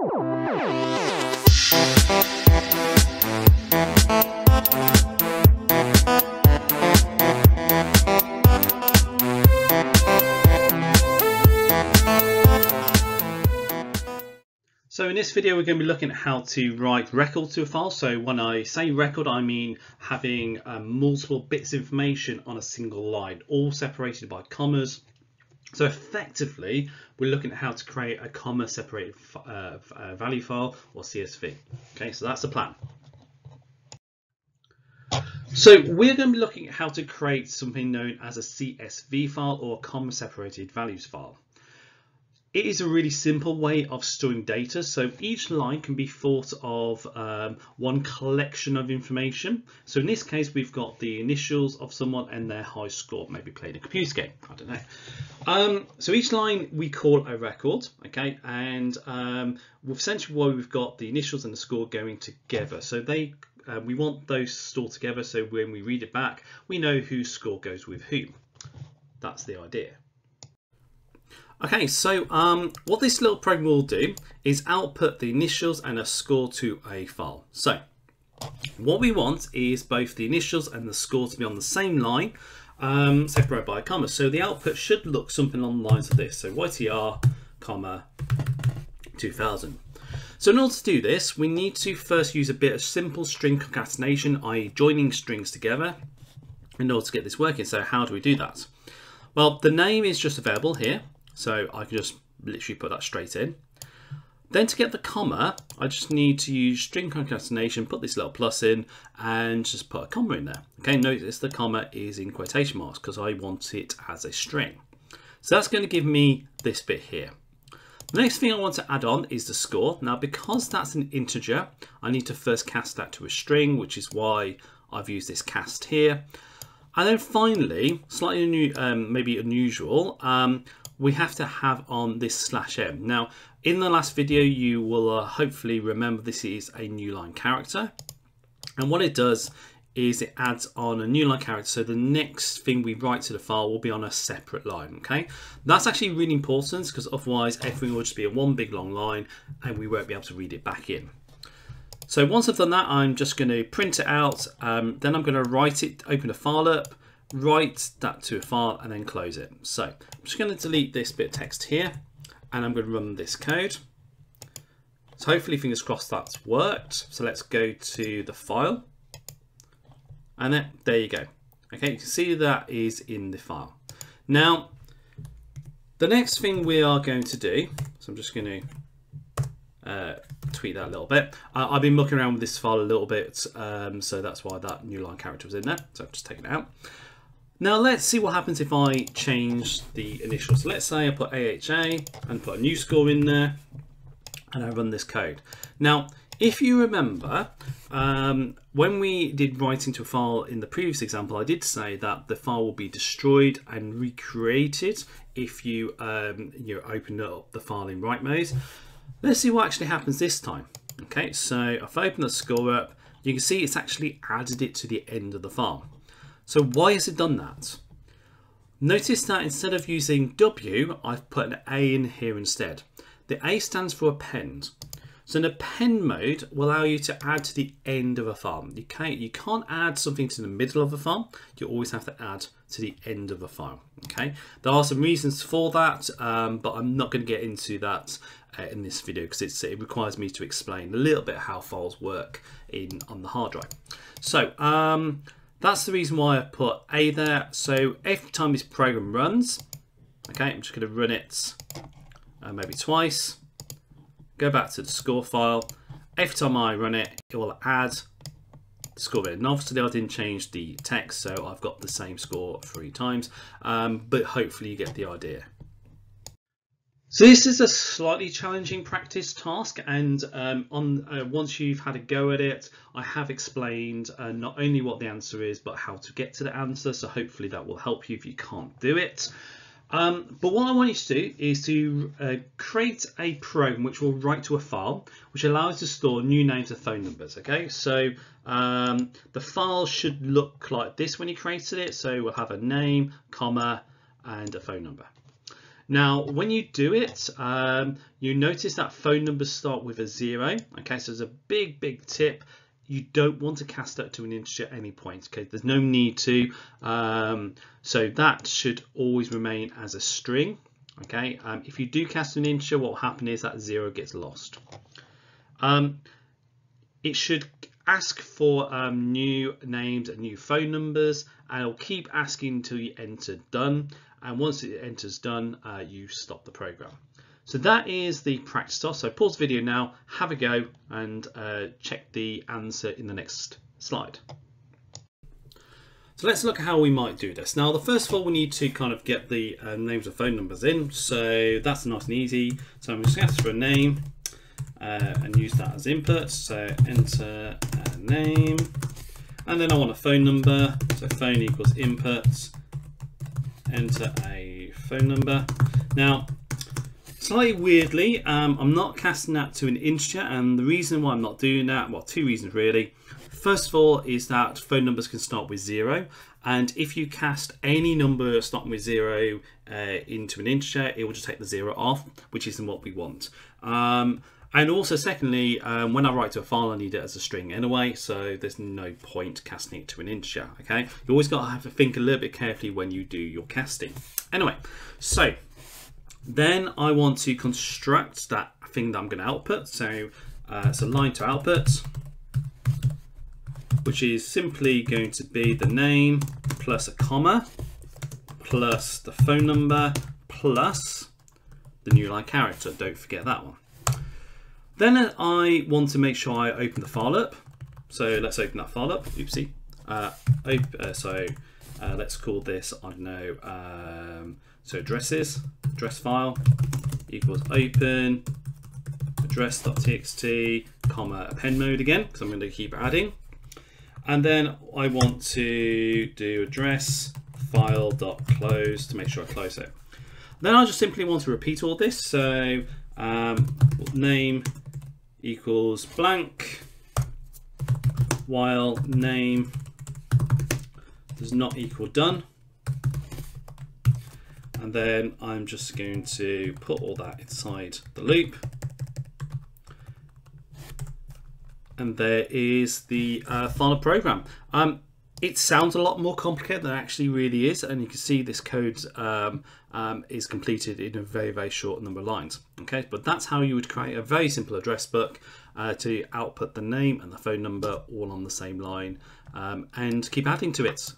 So in this video we're going to be looking at how to write record to a file. So when I say record I mean having um, multiple bits of information on a single line all separated by commas. So effectively we're looking at how to create a comma separated uh, uh, value file or CSV. Okay so that's the plan. So we're going to be looking at how to create something known as a CSV file or comma separated values file. It is a really simple way of storing data. So each line can be thought of um, one collection of information. So in this case, we've got the initials of someone and their high score, maybe playing a computer game. I don't know. Um, so each line we call a record, okay? And um, essentially why we've got the initials and the score going together. So they uh, we want those stored together. So when we read it back, we know whose score goes with whom. That's the idea. Okay, so um, what this little program will do is output the initials and a score to a file. So what we want is both the initials and the score to be on the same line, um, separated by a comma. So the output should look something along the lines of this. So YTR, comma, 2000. So in order to do this, we need to first use a bit of simple string concatenation, i.e. joining strings together in order to get this working. So how do we do that? Well, the name is just available here. So I can just literally put that straight in. Then to get the comma, I just need to use string concatenation, put this little plus in and just put a comma in there. Okay, notice the comma is in quotation marks because I want it as a string. So that's going to give me this bit here. The next thing I want to add on is the score. Now, because that's an integer, I need to first cast that to a string, which is why I've used this cast here. And then finally, slightly new, um, maybe unusual, um, we have to have on this slash n. Now, in the last video, you will uh, hopefully remember this is a new line character. And what it does is it adds on a new line character. So the next thing we write to the file will be on a separate line, okay? That's actually really important because otherwise everything will just be a one big long line and we won't be able to read it back in. So once I've done that, I'm just going to print it out. Um, then I'm going to write it, open a file up, write that to a file and then close it. So I'm just going to delete this bit of text here and I'm going to run this code. So hopefully, fingers crossed, that's worked. So let's go to the file and then there you go. Okay, you can see that is in the file. Now, the next thing we are going to do, so I'm just going to uh, tweak that a little bit. Uh, I've been mucking around with this file a little bit, um, so that's why that new line character was in there. So I've just taken it out. Now let's see what happens if I change the initials. So let's say I put AHA and put a new score in there and I run this code. Now, if you remember, um, when we did write into a file in the previous example, I did say that the file will be destroyed and recreated if you, um, you open up the file in write mode. Let's see what actually happens this time. Okay, so if I've opened the score up. You can see it's actually added it to the end of the file. So why has it done that? Notice that instead of using W, I've put an A in here instead. The A stands for append. So an append mode will allow you to add to the end of a file. You can't, you can't add something to the middle of a file. You always have to add to the end of a file. Okay, There are some reasons for that, um, but I'm not going to get into that uh, in this video because it requires me to explain a little bit how files work in on the hard drive. So um, that's the reason why I put A there. So every time this program runs, okay, I'm just going to run it uh, maybe twice. Go back to the score file. Every time I run it, it will add the score. And obviously I didn't change the text, so I've got the same score three times, um, but hopefully you get the idea. So this is a slightly challenging practice task and um, on uh, once you've had a go at it, I have explained uh, not only what the answer is, but how to get to the answer. So hopefully that will help you if you can't do it. Um, but what I want you to do is to uh, create a program which will write to a file, which allows to store new names and phone numbers. Okay, so um, the file should look like this when you created it. So we'll have a name, comma, and a phone number. Now, when you do it, um, you notice that phone numbers start with a zero. Okay, so there's a big, big tip. You don't want to cast that to an integer at any point. Okay, there's no need to. Um, so that should always remain as a string. Okay, um, if you do cast an integer, what will happen is that zero gets lost. Um, it should ask for um, new names and new phone numbers and it'll keep asking until you enter done and once it enters done uh, you stop the program so that is the practice task so pause the video now have a go and uh, check the answer in the next slide so let's look at how we might do this. Now, the first of all, we need to kind of get the uh, names of phone numbers in. So that's nice and easy. So I'm just going to ask for a name uh, and use that as input. So enter a name, and then I want a phone number. So phone equals input, enter a phone number. Now, slightly weirdly, um, I'm not casting that to an integer, and the reason why I'm not doing that, well, two reasons really. First of all, is that phone numbers can start with zero, and if you cast any number starting with zero uh, into an integer, it will just take the zero off, which isn't what we want. Um, and also, secondly, um, when I write to a file, I need it as a string anyway, so there's no point casting it to an integer, okay? You always got to have to think a little bit carefully when you do your casting. Anyway, so then I want to construct that thing that I'm going to output. So uh, it's a line to output, which is simply going to be the name plus a comma plus the phone number plus the new line character. Don't forget that one. Then I want to make sure I open the file up. So let's open that file up. Oopsie. Uh, uh, so uh, let's call this, I don't know, um, so addresses, address file equals open address.txt, comma append mode again, because I'm going to keep adding. And then I want to do address file.close to make sure I close it. Then I just simply want to repeat all this. So um, name equals blank while name does not equal done and then I'm just going to put all that inside the loop and there is the uh, final program. Um, it sounds a lot more complicated than it actually really is and you can see this code um, um, is completed in a very very short number of lines okay? But that's how you would create a very simple address book uh, to output the name and the phone number all on the same line um, and keep adding to it